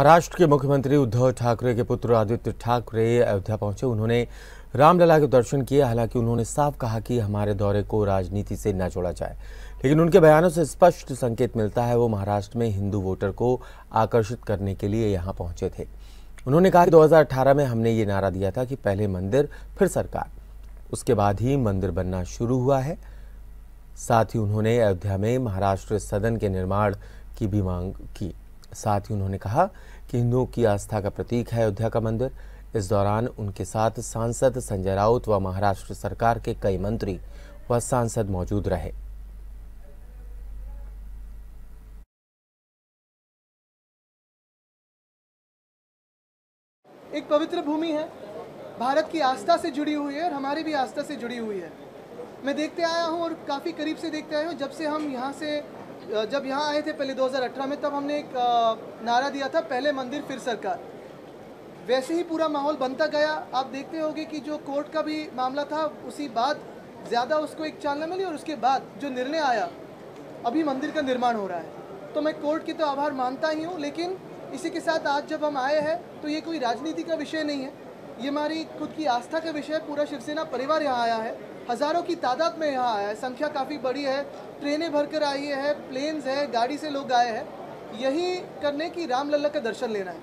महाराष्ट्र के मुख्यमंत्री उद्धव ठाकरे के पुत्र आदित्य ठाकरे अयोध्या पहुँचे। उन्होंने रामलला के दर्शन किए। हालाँकि उन्होंने साफ़ कहा कि हमारे दौरे को राजनीति से न जोड़ा जाए। लेकिन उनके बयानों से स्पष्ट संकेत मिलता है, वो महाराष्ट्र में हिंदू वोटर को आकर्षित करने के लिए यहाँ पहुँचे थे। उन्होंने कहा कि 2018 में हमने ये नारा दिया था कि पहले मंदिर, फिर सरकार। उसके बाद ही मंदिर बनना शुरू हुआ है। साथ ही उन्होंने अयोध्या में महाराष्ट्र सदन के निर्माण की भी मांग की। साथ ही उन्होंने कहा कि हिंदुओं की आस्था का प्रतीक है अयोध्या का मंदिर। इस दौरान उनके साथ सांसद संजय राउत व महाराष्ट्र सरकार के कई मंत्री व सांसद मौजूद रहे। एक पवित्र भूमि है। भारत की आस्था से जुड़ी हुई है और हमारी भी आस्था से जुड़ी हुई है। मैं देखते आया हूँ और काफ़ी करीब से देखते आया हूँ। जब से हम यहाँ से जब यहाँ आए थे पहले 2018 में, तब हमने एक नारा दिया था, पहले मंदिर, फिर सरकार। वैसे ही पूरा माहौल बनता गया। आप देखते होंगे कि जो कोर्ट का भी मामला था, उसी बाद ज़्यादा उसको एक चालना मिली और उसके बाद जो निर्णय आया, अभी मंदिर का निर्माण हो रहा है। तो मैं कोर्ट की तो आभार मानता ही हूँ, लेकिन इसी के साथ आज जब हम आए हैं तो ये कोई राजनीति का विषय नहीं है। ये हमारी खुद की आस्था का विषय है। पूरा शिवसेना परिवार यहाँ आया है। हज़ारों की तादाद में यहाँ आया है। संख्या काफ़ी बड़ी है। ट्रेनें भरकर आई है प्लेन्स है, गाड़ी से लोग आए हैं। यही करने की रामलला का दर्शन लेना है।